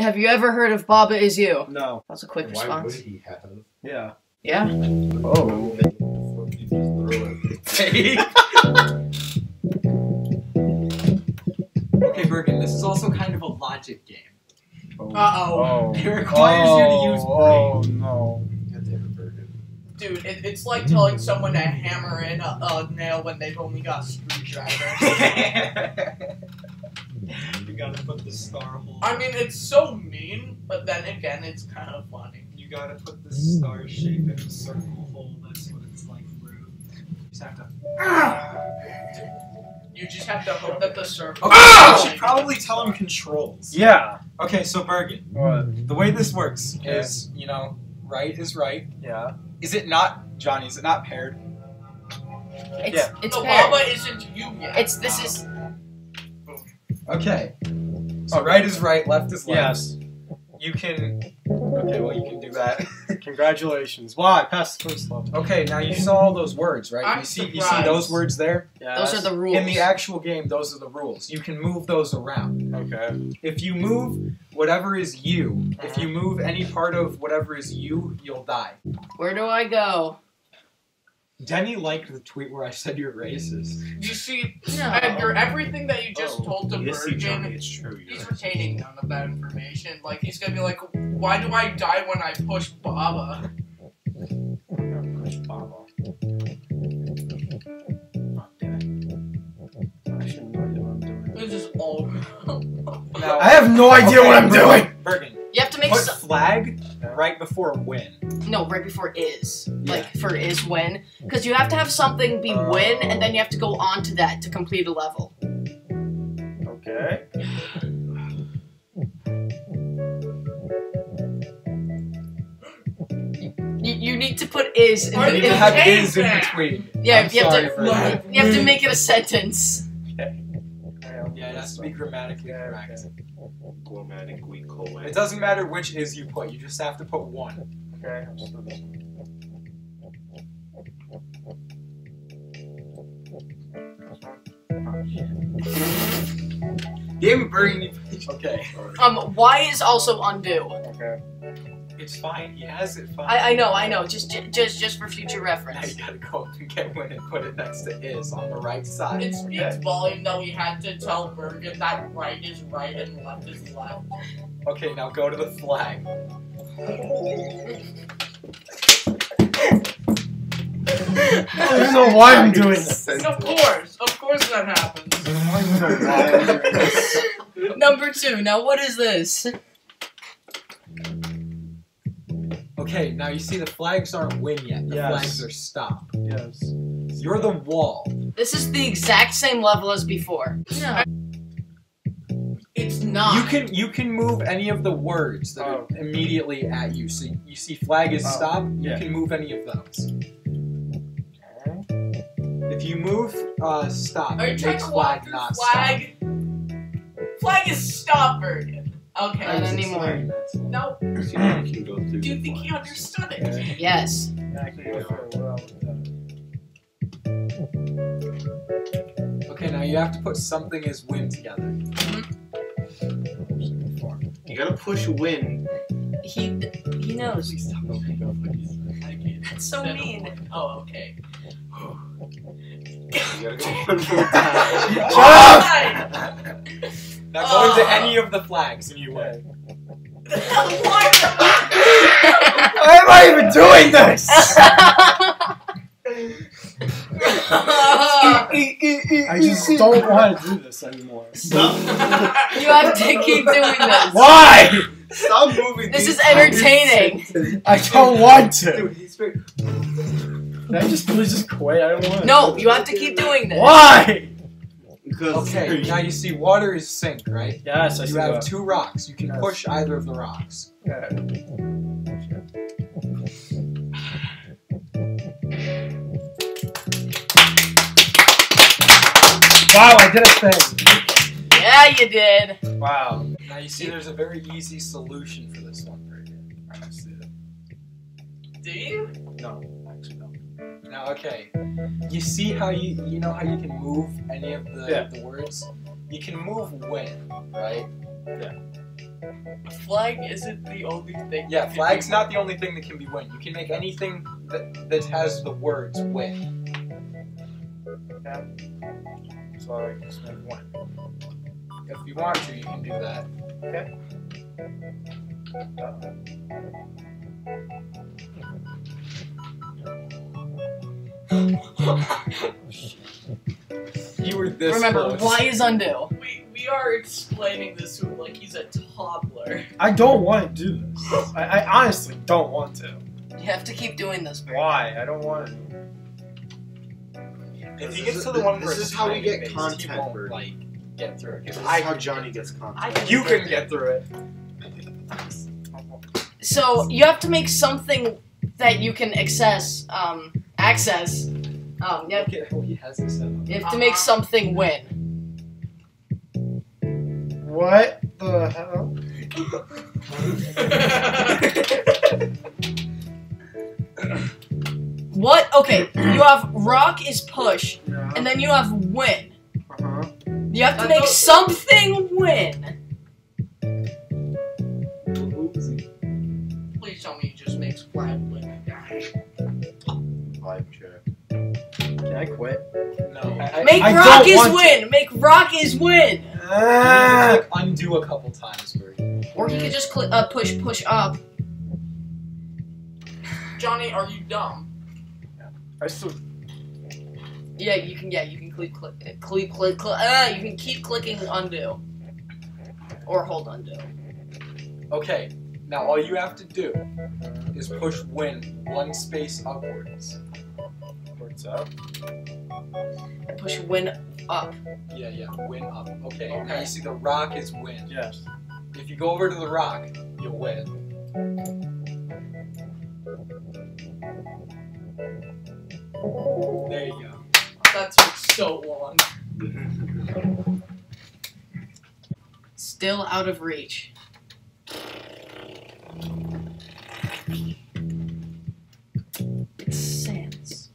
have you ever heard of Baba Is You? No. That's a quick Why response. would he have? Yeah. Yeah. Oh. Okay, Bergen, this is also kind of a logic game. Uh-oh. Oh. Oh. It requires you to use oh, brain. Oh no. Dude, it, it's like telling someone to hammer in a, a nail when they've only got a screwdriver. You gotta put the star hole. I mean, it's so mean, but then again, it's kind of funny. You gotta put the star shape in a circle hole. That's what it's like through. You just have to. You just have to hope that the circle. Okay, Ah! you should probably tell him controls. Yeah. Okay, so Bergen, What? the way this works Okay. is, you know, right is right. Yeah. Is it not, Johnny? Is it not paired? It's Yeah. it's the paired. Baba isn't you yet. It's this is Okay. So right is right, left is left. Yes. You can. Okay, well you can do that. Congratulations. Wow, I passed the first level. okay, now you saw all those words, right? I'm you see, you see surprised. those words there. Yeah. those are the rules. In the actual game, those are the rules. You can move those around. Okay. If you move whatever is you, if you uh-huh. move any part of whatever is you, you'll die. Where do I go? Denny liked the tweet where I said you're racist. Mm. You see, No. Edgar, everything that you just Oh. told to Yes, see, Johnny, Virgin, it's true. You're he's right. retaining none of that information. Like, he's gonna be like, why do I die when I push Baba? I shouldn't know what I'm doing. This is all. Now, I have no idea what I'm doing. Bergen, You have to make put some, flag right before win. no right before is Yeah. like for is win because you have to have something be oh. win and then you have to go on to that to complete a level. Okay. You, need to put is in Why You you in- have is in between. yeah I'm you have to you have to make it a sentence. Yeah, it has to be grammatically correct. Grammatically correct. It doesn't matter which is you put, you just have to put one. Okay. I'm still doing Game of Okay. Um, Y is also undo. Okay. It's fine. He has it fine. I, I know I know just just just for future Now reference. you gotta go up and get one and put it next to is on the right side. It speaks volume that we had to tell Bergen that right is right and left is left. Okay, now go to the flag. I don't know why I'm doing this. Of course, of course that happens. I don't even know why I'm doing this. Number two. Now what is this? Okay, now you see the flags aren't win yet. The Yes. flags are stop. Yes. You're the wall. This is the exact same level as before. No. It's not. You can you can move any of the words that Oh. are immediately at you. So you see flag is Oh, stop. You yeah. can move any of those. If you move uh, stop, Are you it makes flag not flag? Flag is stop, Bergen. Okay. Not anymore. No. See, you can go through Do you think he understood it? Yes. Yeah, I can go for a while with that. stop. Okay, now you have to put something as win together. You gotta push win. He he knows. That's so Then- mean. Oh, okay. You gotta go one more time. Now go into any of the flags and you win. Why? Why am I even doing this? I just don't want to do this anymore. Stop. You have to keep doing this. Why? Stop moving. This is entertaining. I don't want to. Dude, he's very. Can I just please just quit? I don't want to. No, you have to keep doing this. Why? Because Okay, now you see water is sink, right? Yes, I see. You have that. two rocks. You can Yes. push either of the rocks. Okay. Wow, I did a thing. Yeah, you did. Wow. Now you see there's a very easy solution for this one right here. Alright, let's do it. Do you? No. Now, okay. You see how you you know how you can move any of the, Yeah. the words? You can move when, right? Yeah. Flag isn't the only thing. Yeah, flag's not the only thing that can be win. You can make anything that that has the words win. So I just make one. If you want to, you can do that. You were this Remember, close. Y is undo? We, we are explaining this to him like he's a toddler. I don't want to do this. I, I honestly don't want to. You have to keep doing this. Barry. Why? I don't want to. If he This gets is- to the one this where is it's how we get based, content, he won't Birdie. like get through it. This 'cause is I how Johnny gets through it. content. You can get through it. So you have to make something that you can access. Um, access. Um, you have, Look at how he has it set you have to make something win. What the hell? What? Okay, you have rock is push, Yeah. and then you have win. Uh-huh. You have to I make something win. Live check. Can I quit? No. I, I, Make I rock don't is want to. win. Make rock is win. Ah! like undo a couple times, Berg. Or he could just click uh, push push up. Johnny, are you dumb? Yeah. I still. Yeah, you can. Yeah, you can click click click click. click uh, you can keep clicking undo. Or hold undo. Okay, now all you have to do is push win one space upwards. What's up? And push win up. Yeah, yeah, win up. Okay, now Okay. you see the rock is win. Yes. If you go over to the rock, you'll win. There you go. That took so long. Still out of reach. It's Sans.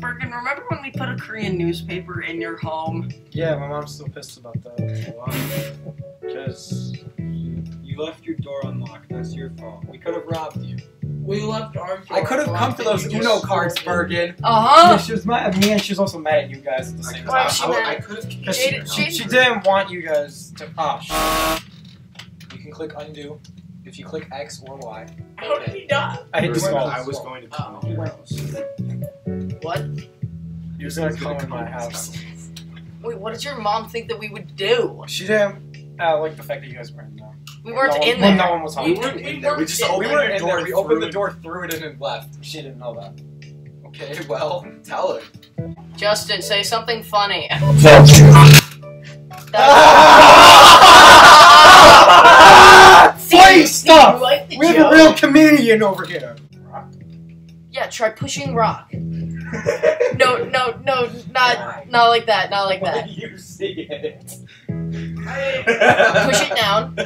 Bergen, remember when we put a Korean newspaper in your home? Yeah, my mom's still pissed about that. Because You, you left your door unlocked. That's your fault. We could have robbed you. We left our. I could have come to those Uno cards, Bergen. Uh huh. she was mad at me and she was also mad at you guys at the same Why time. was she I, mad? I could have kicked Because she, she, she didn't want you guys to. Oh, shit. You can click undo. If you click X or Y. How did he die? I hate this I was going to come Oh. to house. What? You're just gonna come in my house. Wait, what did your mom think that we would do? She didn't uh, like the fact that you guys were in there. We weren't no one, in there. no one was home. We We weren't weren't in there. We just opened We weren't the in door there. We opened the door, threw it in, and left. She didn't know that. Okay, well, tell her. Justin, say something funny. Please stop! You like the We have joke? a real comedian over here. Yeah, try pushing rock. No, no, no, not, not like that, not like that. you see it. Push it down.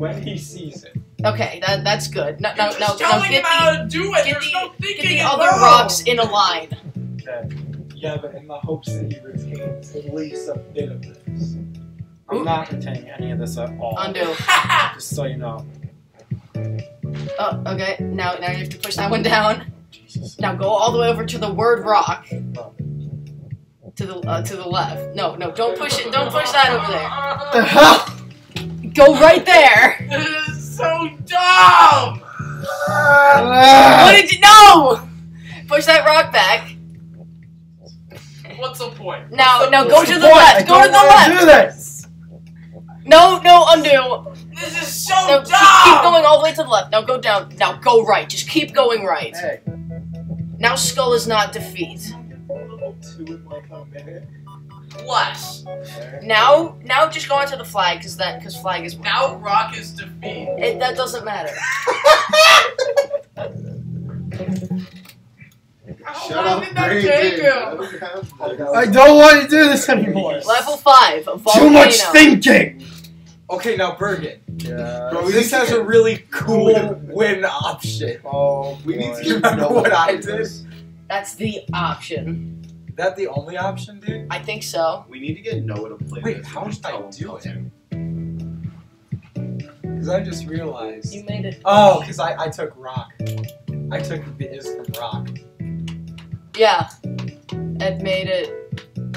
When he sees it. Okay, that that's good. No, no, no, just no. Get how the to do it. get There's the- no get the other through. rocks in a line. Yeah, but in the hopes that he retains at least a bit of this. I'm not retaining any of this at all. Undo. Just so you know. Oh, okay. Now, now you have to push that one down. Jesus. Now go all the way over to the word rock. To the uh, to the left. No, no, don't push it. Don't push that over there. The hell? Go right there. This is so dumb. What did you? know? Push that rock back. What's the point? Now, What's now go to the Boy, I left. Go to don't the left. Do this. No, no, undo. This is so No, dumb. keep, keep going all the way to the left. Now go down. Now go right. Just keep going right. Hey, Now skull is not defeat. Level two in like a minute. Less. Now, now just go onto the flag because that because flag is Now rock is defeat. It, that doesn't matter. How Shut long up, did that take him? Let him have that. I don't want to do this anymore. Level five. Volcano. Too much thinking. Okay, now Bergen. Yeah. Bro, we This has a really cool win option. Oh, We need boy. to Remember know what I did? is. That's the option. That the only option, dude? I think so. We need to get Noah to play Wait, this. how and did I tell do it? Because I just realized. You made it. Oh, because I, I took rock. I took the is from rock. Yeah. Ed made it.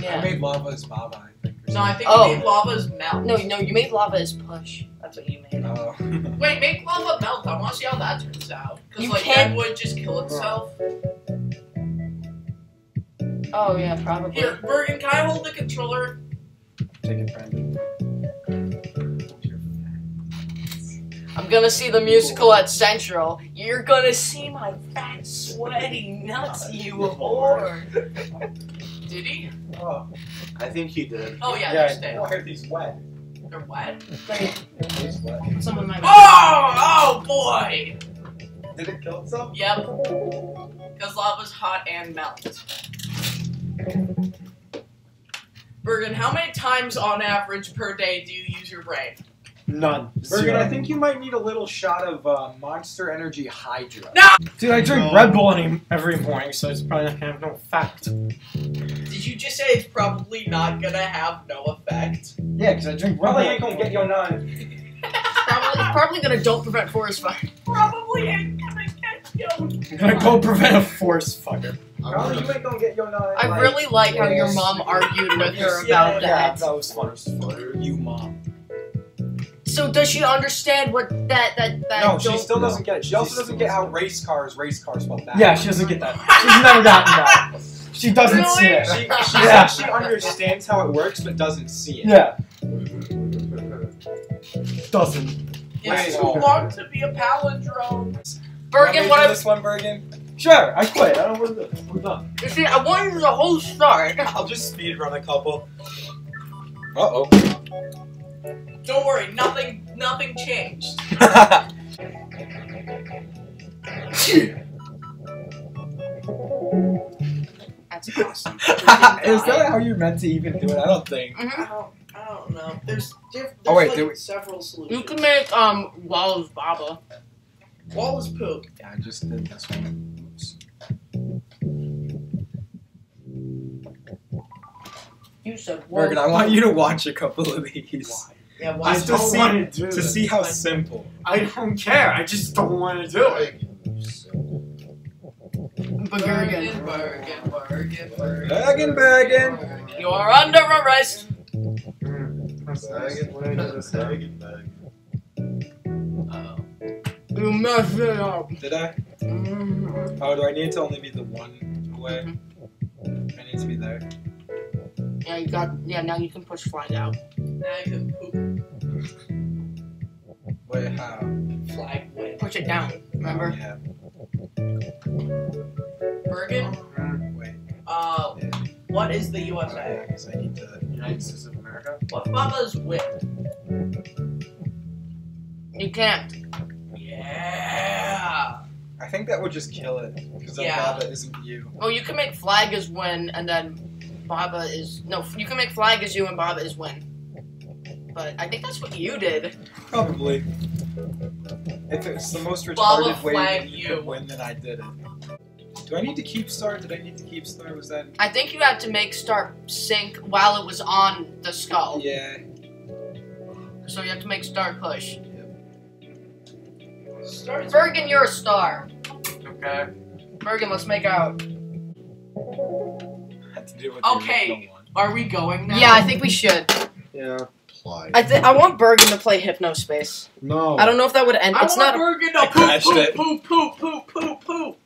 Yeah. I made lava as Baba, I think. No, I think Oh. you made lava's melt. No, no, you made lava as push. That's what you made. Oh. Wait, make lava melt. I want to see how that turns out. Because You like can't- that would just kill itself. Oh yeah, probably. Here, Bergen, can I hold the controller? Take it, friend. I'm gonna see the musical at Central. You're gonna see my fat, sweaty nuts, you oh, whore. Did he? Oh, I think he did. Oh yeah, yeah. they're stale. Why are these wet? They're wet. Wet. Some of my. Oh, oh boy. Did it kill itself? Yep. Because lava's hot and melt. Bergen, how many times on average per day do you use your brain? None. Bergen, I think you might need a little shot of uh, Monster Energy Hydra. No! Dude, I drink No. Red Bull any, every morning, so it's probably not gonna have no effect. Did you just say it's probably not gonna have no effect? Yeah, because I drink Red Bull. Probably Bull. ain't gonna get your nine. Probably, probably gonna don't prevent forest fire. Probably ain't gonna get you. I'm gonna go prevent a forest fire. Probably you ain't gonna get your nine. I like- really like how your mom argued with her about yeah, that. that was fun. You mom. So does she understand what that that that? No, she don't- still doesn't get it. She also doesn't get how race cars, race cars spelled back. Yeah, she doesn't get that. She's never gotten that. She doesn't see it. She, she, Yeah. she understands how it works, but doesn't see it. Yeah, doesn't. It's Wait, too long to be a palindrome. Bergen, Want what me I this one, Bergen? Sure, I quit. I don't want to do it. We're done. you see, I wanted the whole start. I'll just speed run a couple. Uh oh. Don't worry, nothing, nothing changed. That's awesome. Is that how you're meant to even do it? I don't think. I don't, I don't know. There's, diff- there's Oh, wait, like do we- several solutions. You can make um walls baba. Wall is poop. Yeah, I just did this one. Said walls. Bergen, I want you to watch a couple of these. Yeah, why? Just to don't see, wanna do to this. see how simple. I don't care. I just don't want to do it. Bergen. Bergen, Bergen, Bergen. Bergen, Bergen. You are under arrest. Uh-oh. You messed it up. Did I? Mhm. Oh, do I need to only be the one away? I need to be there. Yeah, you got. Yeah, now you can push flag out. Now you can poop Wait, how? flag win. Push it down. Remember? Oh, yeah. Bergen, Wait. uh, what is the yeah, USA? 'cause I need to. United States of America. What Baba's win? You can't. Yeah. I think that would just kill it because then Yeah. Baba isn't you. Well, you can make flag as win, and then Baba is no. You can make flag as you, and Baba is win. But I think that's what you did. Probably. If it's the most Baba retarded way flag that you you. could win, then I did it. Do I need to keep star? Did I need to keep star? Was that? I think you had to make Star sink while it was on the skull. Yeah. So you have to make Star push. Starts Bergen, you're a star. Okay. Bergen, let's make out. Had with Okay. the original one. Are we going now? Yeah, I think we should. Yeah. Apply. I think I want Bergen to play Hypnospace. No. I don't know if that would end. I It's want not. A, Bergen I to poop, crashed poop, it. poop, poop, poop, poop.